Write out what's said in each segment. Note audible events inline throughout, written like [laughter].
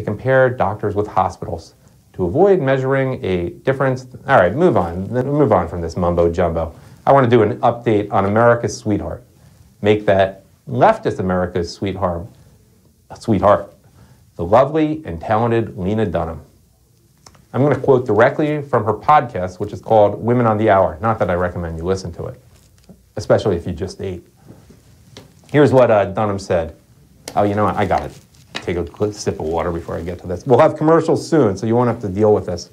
They compared doctors with hospitals to avoid measuring a difference. All right, move on. Move on from this mumbo jumbo. I want to do an update on America's sweetheart. Make that leftist America's sweetheart, sweetheart, the lovely and talented Lena Dunham. I'm going to quote directly from her podcast, which is called Women of the Hour. Not that I recommend you listen to it, especially if you just ate. Here's what uh, Dunham said. Oh, you know what? I got it. Take a sip of water before I get to this. We'll have commercials soon, so you won't have to deal with this.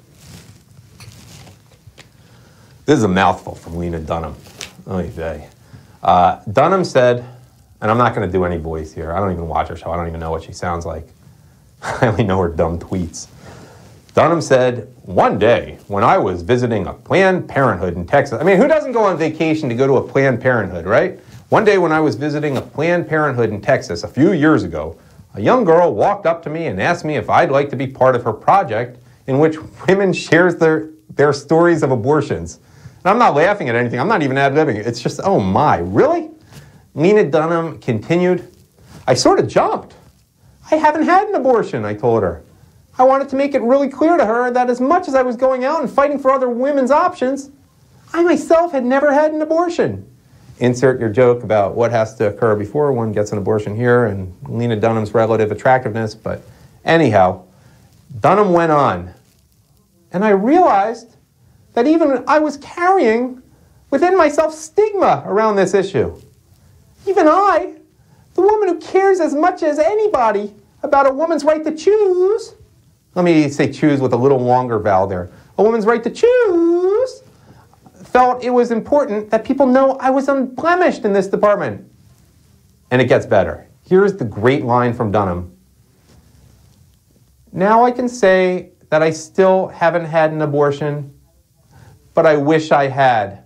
This is a mouthful from Lena Dunham. Vey. Uh, Dunham said, and I'm not going to do any voice here. I don't even watch her show. I don't even know what she sounds like. [laughs] I only know her dumb tweets. Dunham said, One day when I was visiting a Planned Parenthood in Texas, I mean, who doesn't go on vacation to go to a Planned Parenthood, right? One day when I was visiting a Planned Parenthood in Texas a few years ago, a young girl walked up to me and asked me if I'd like to be part of her project in which women shares their, their stories of abortions. And I'm not laughing at anything. I'm not even ad-libbing. It's just, oh my, really? Lena Dunham continued, I sort of jumped. I haven't had an abortion, I told her. I wanted to make it really clear to her that as much as I was going out and fighting for other women's options, I myself had never had an abortion. Insert your joke about what has to occur before one gets an abortion here and Lena Dunham's relative attractiveness, but anyhow, Dunham went on. And I realized that even I was carrying within myself stigma around this issue. Even I, the woman who cares as much as anybody about a woman's right to choose, let me say choose with a little longer vowel there. A woman's right to choose felt it was important that people know I was unblemished in this department. And it gets better. Here's the great line from Dunham. Now I can say that I still haven't had an abortion, but I wish I had.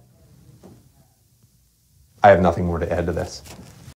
I have nothing more to add to this.